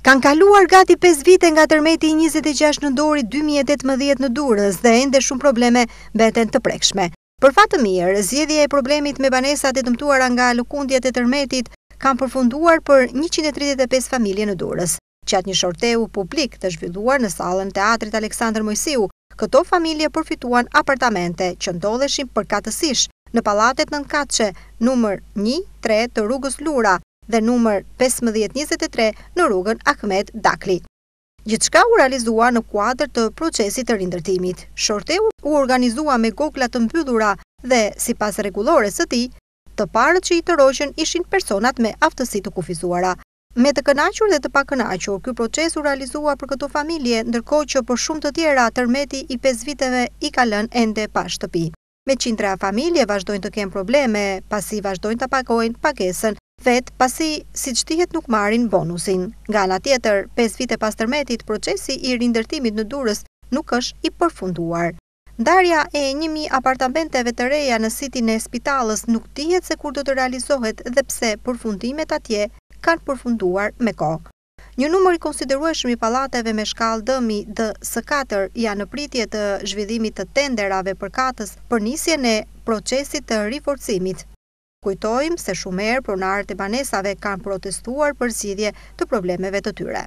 Kanë kaluar gati pesë vite nga tërmeti i njëzet e gjashtë nëntorit dy mijë e tetëmbëdhjetë në Durrës dhe ende shumë probleme mbeten të prekshme. Për fat të mirë, zgjedhja e problemit me banesat e dëmtuara nga lëkundjet e tërmetit kanë përfunduar për njëqind e tridhjetë e pesë familje në Durrës. Gjatë një shorteu publik të zhvilluar në sallën e Teatrit Aleksandër Moisiu, këto familje përfituan apartamente që ndodheshin përkatësish në pallatet nëntëkatëshe numër një, tre të rrugës Lura, dhe numër pesëmbëdhjetë njëzet e tre në rrugën Ahmet Dakli. Gjithçka u realizua në kuadër të procesit të rindërtimit. Shorteu u organizua me gogla të mbyllura dhe, sipas rregullores së tij, të parët që i tërhoqën ishin personat me aftësi të kufizuara. Me të kënaqur dhe të pakënaqur, ky proces u realizua për këto familje, ndërkohë që për shumë të tjera tërmeti i pesë viteve i ka lënë ende pa shtëpi. me qindra familje vazhdojnë të kenë probleme, pasi vazhdojnë ta pagojnë pagesën vetë, pasi, siç dihet nuk marrin bonusin. Nga ana tjetër, pesë vite pas tërmetit, procesi i rindërtimit në Durrës nuk është i përfunduar. Ndarja e një mijë apartamenteve të reja në sitin e Spitallës nuk dihet se kur do të realizohet dhe pse përfundimet atje kanë përfunduar me kohë. Një numër i konsiderueshëm i pallateve me shkallë dëmi DS katër janë në pritje të zhvillimit të tenderave përkatës për nisjen e procesit të riforcimit. Kujtojmë se shumë herë pronarët e banesave kanë protestuar për zgjidhje të problemeve të tyre.